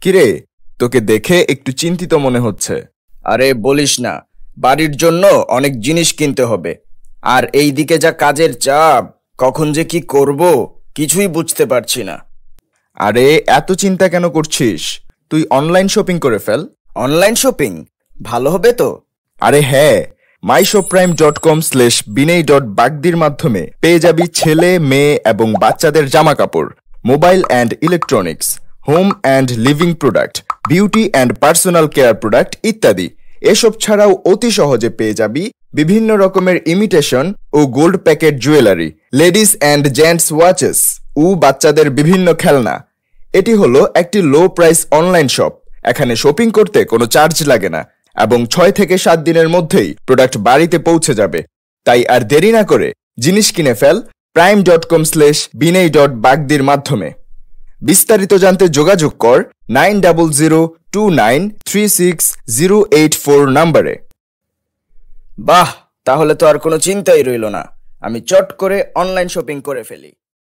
কিরে তোকে দেখে একটু চিন্তিত মনে হচ্ছে। আরে বলিস না। বাড়ির জন্য অনেক জিনিস কিনতে হবে। আর এই দিকে যা কাজের চাপ কখন যে কি করব কিছুই বুঝতে পারছি না। আরে এত চিন্তা কেন করছিস? তুই অনলাইন শপিং করে ফেল। Online shopping? ভালো হবে তো? আরে হ্যাঁ my shop prime dot com slash বিনেই dot বাগদির মাধ্যমে পেয়ে যাবি ছেলে মেয়ে এবং বাচ্চাদের জামা কাপড় mobile and electronics. Home and living product, beauty and personal care product ইত্যাদি। এসব ছাড়াও অতি সহজে পেয়ে যাবি বিভিন্ন রকমের imitation O gold packet jewellery ladies and gents watches ও বাচ্চাদের বিভিন্ন খেলনা। এটি হলো একটি লো প্রাইস অনলাইন শপ এখানে শপিং করতে কোনো চার্জ লাগে না এবং ছয় থেকে সাত দিনের মধ্যেই প্রোডাক্ট বাড়িতে পৌঁছে যাবে। তাই আর দেরি না করে জিনিস কিনে ফেল প্রাইম ডট কম স্লেশ বিনেই ডট বাগদির মাধ্যমে। বিস্তারিত জানতে যোগাযোগ কর nine double zero two nine three six zero eight four নাম্বারে। বাহ, তাহলে তো আর কোনো চিন্তাই রইল না। আমি চট করে অনলাইন শপিং করে ফেলি।